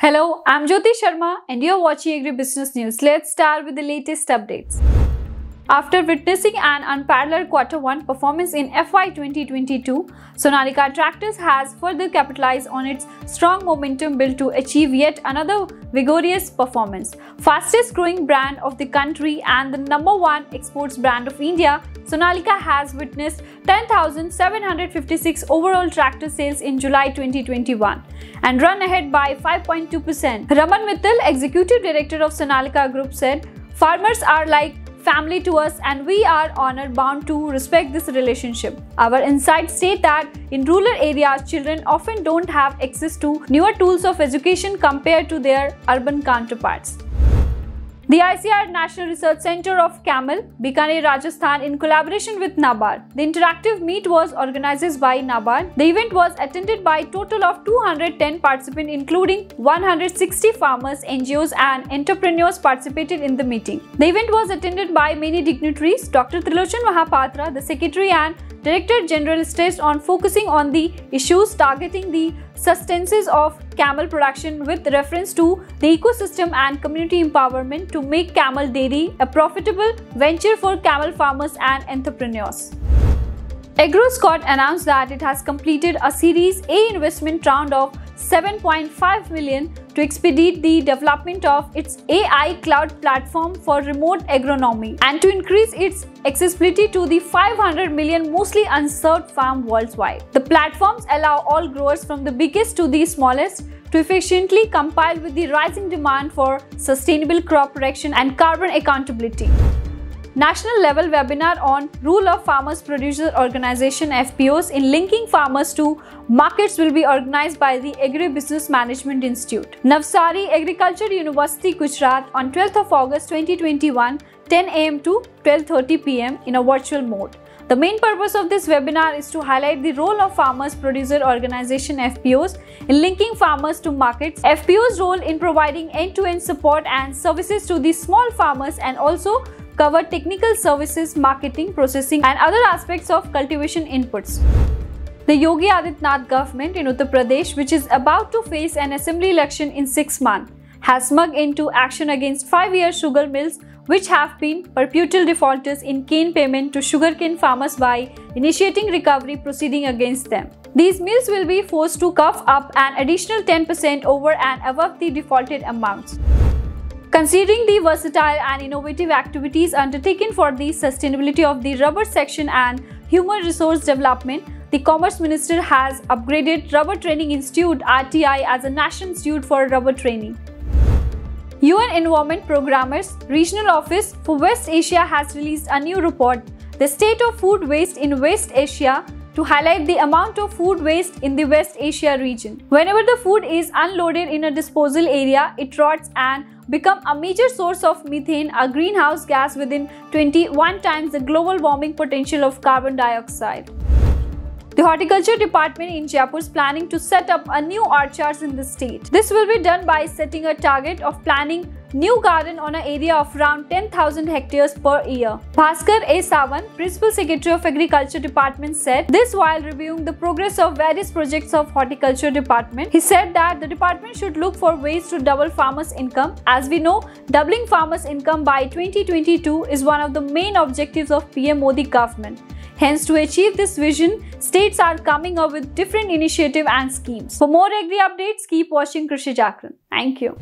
Hello, I'm Jyoti Sharma and you're watching Agri Business News. Let's start with the latest updates. After witnessing an unparalleled quarter 1 performance in FY 2022, Sonalika Tractors has further capitalized on its strong momentum built to achieve yet another vigorous performance. Fastest growing brand of the country and the number one exports brand of India, Sonalika has witnessed 10,756 overall tractor sales in July 2021 and run ahead by 5.2%. Raman Mittal, Executive Director of Sonalika Group said, Farmers are like family to us and we are honored bound to respect this relationship. Our insights state that in rural areas, children often don't have access to newer tools of education compared to their urban counterparts. The ICAR National Research Center of Camel, Bikaner, Rajasthan, in collaboration with NABARD. The interactive meet was organized by NABARD. The event was attended by a total of 210 participants, including 160 farmers, NGOs, and entrepreneurs participated in the meeting. The event was attended by many dignitaries. Dr. Trilochan Mahapatra, the Secretary and Director General stressed on focusing on the issues targeting the sustenance of camel production with reference to the ecosystem and community empowerment to make camel dairy a profitable venture for camel farmers and entrepreneurs. AgroScout announced that it has completed a Series A investment round of 7.5 million to expedite the development of its AI cloud platform for remote agronomy and to increase its accessibility to the 500 million mostly unserved farm worldwide. The platforms allow all growers from the biggest to the smallest to efficiently compile with the rising demand for sustainable crop production and carbon accountability. National level webinar on Role of Farmers Producer Organization FPOs in linking farmers to markets will be organized by the Agribusiness Management Institute. Navsari Agriculture University Gujarat on 12th of August 2021 10 am to 12:30 pm in a virtual mode. The main purpose of this webinar is to highlight the role of Farmers Producer Organization FPOs in linking farmers to markets, FPOs' role in providing end-to-end -end support and services to the small farmers and also cover technical services, marketing, processing and other aspects of cultivation inputs. The Yogi Adityanath government in Uttar Pradesh, which is about to face an assembly election in six months, has smug into action against five-year sugar mills which have been perpetual defaulters in cane payment to sugarcane farmers by initiating recovery proceeding against them. These mills will be forced to cough up an additional 10% over and above the defaulted amounts. Considering the versatile and innovative activities undertaken for the sustainability of the rubber section and human resource development, the Commerce Minister has upgraded Rubber Training Institute RTI as a National Institute for Rubber Training. UN Environment Programmer's Regional Office for West Asia has released a new report, The State of Food Waste in West Asia, to highlight the amount of food waste in the West Asia region. Whenever the food is unloaded in a disposal area, it rots and become a major source of methane, a greenhouse gas within 21 times the global warming potential of carbon dioxide. The Horticulture Department in Jaipur is planning to set up a new orchards in the state. This will be done by setting a target of planting new garden on an area of around 10,000 hectares per year. Bhaskar A. Sawant, Principal Secretary of Agriculture Department said this while reviewing the progress of various projects of Horticulture Department. He said that the department should look for ways to double farmers' income. As we know, doubling farmers' income by 2022 is one of the main objectives of PM Modi government. Hence, to achieve this vision, states are coming up with different initiatives and schemes. For more agri updates, keep watching Krishi Jagran. Thank you.